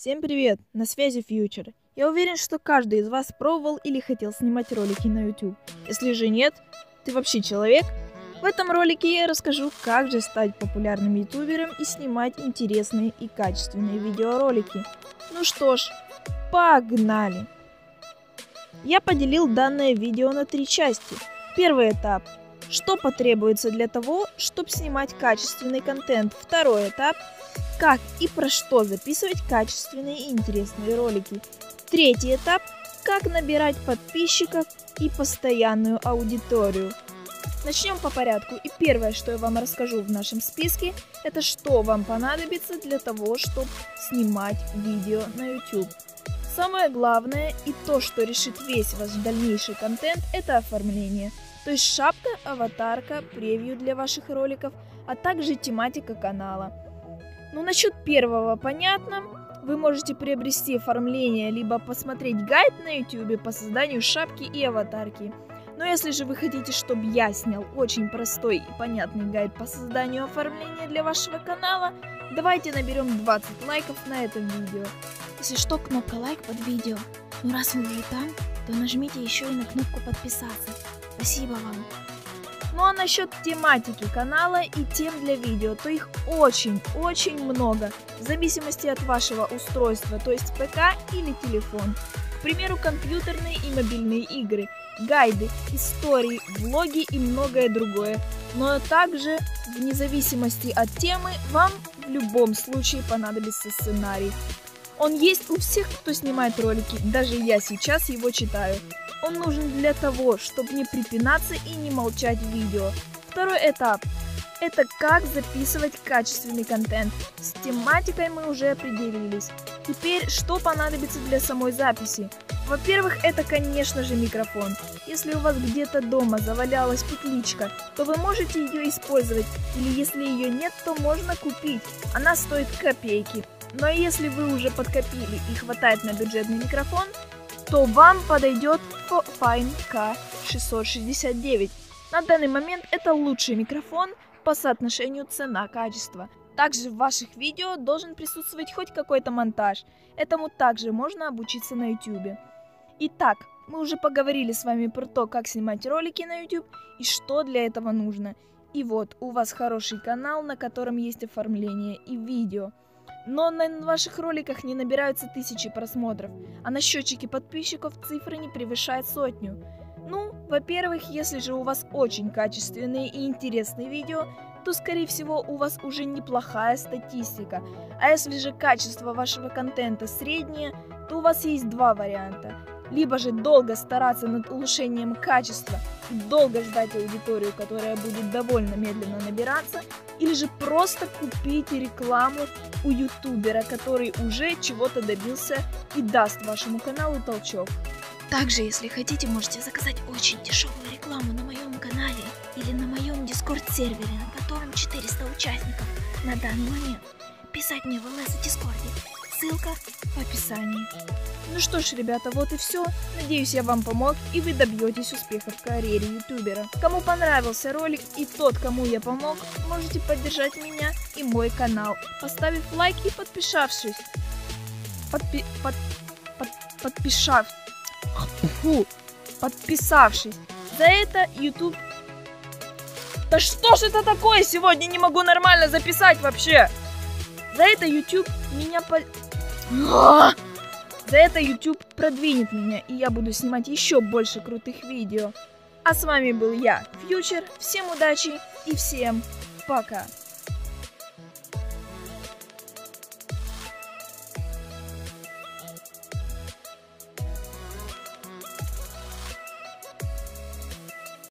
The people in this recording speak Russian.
Всем привет! На связи Фьючер. Я уверен, что каждый из вас пробовал или хотел снимать ролики на YouTube. Если же нет, ты вообще человек? В этом ролике я расскажу, как же стать популярным ютубером и снимать интересные и качественные видеоролики. Ну что ж, погнали! Я поделил данное видео на три части. Первый этап что потребуется для того, чтобы снимать качественный контент. Второй этап как и про что записывать качественные и интересные ролики. Третий этап – как набирать подписчиков и постоянную аудиторию. Начнем по порядку. И первое, что я вам расскажу в нашем списке, это что вам понадобится для того, чтобы снимать видео на YouTube. Самое главное и то, что решит весь ваш дальнейший контент, это оформление. То есть шапка, аватарка, превью для ваших роликов, а также тематика канала. Ну, насчет первого понятно. Вы можете приобрести оформление, либо посмотреть гайд на YouTube по созданию шапки и аватарки. Но если же вы хотите, чтобы я снял очень простой и понятный гайд по созданию оформления для вашего канала, давайте наберем 20 лайков на это видео. Если что, кнопка лайк под видео. Ну раз вы уже там, то нажмите еще и на кнопку подписаться. Спасибо вам. Ну а насчет тематики канала и тем для видео, то их очень-очень много, в зависимости от вашего устройства, то есть ПК или телефон. К примеру, компьютерные и мобильные игры, гайды, истории, влоги и многое другое. Но также, вне зависимости от темы, вам в любом случае понадобится сценарий. Он есть у всех, кто снимает ролики, даже я сейчас его читаю. Он нужен для того, чтобы не припинаться и не молчать в видео. Второй этап – это как записывать качественный контент. С тематикой мы уже определились. Теперь, что понадобится для самой записи? Во-первых, это, конечно же, микрофон. Если у вас где-то дома завалялась петличка, то вы можете ее использовать, или если ее нет, то можно купить. Она стоит копейки. Но если вы уже подкопили и хватает на бюджетный микрофон, то вам подойдет Fine K669. На данный момент это лучший микрофон по соотношению цена-качество. Также в ваших видео должен присутствовать хоть какой-то монтаж. Этому также можно обучиться на YouTube. Итак, мы уже поговорили с вами про то, как снимать ролики на YouTube и что для этого нужно. И вот, у вас хороший канал, на котором есть оформление и видео – но на ваших роликах не набираются тысячи просмотров, а на счетчике подписчиков цифры не превышают сотню. Ну, во-первых, если же у вас очень качественные и интересные видео, то, скорее всего, у вас уже неплохая статистика. А если же качество вашего контента среднее, то у вас есть два варианта либо же долго стараться над улучшением качества и долго ждать аудиторию, которая будет довольно медленно набираться, или же просто купить рекламу у ютубера, который уже чего-то добился и даст вашему каналу толчок. Также, если хотите, можете заказать очень дешевую рекламу на моем канале или на моем дискорд-сервере, на котором 400 участников на данный момент. Писать мне в ЛС в дискорде. Ссылка в описании. Ну что ж, ребята, вот и все. Надеюсь, я вам помог и вы добьетесь успеха в карьере ютубера. Кому понравился ролик и тот, кому я помог, можете поддержать меня и мой канал, поставив лайк и подписавшись. Подпи... Под... Под... Подписав... Фу. Подписавшись. За это YouTube... Да что ж это такое сегодня? Не могу нормально записать вообще. За это YouTube меня по... За это YouTube продвинет меня, и я буду снимать еще больше крутых видео. А с вами был я, Фьючер. Всем удачи и всем пока.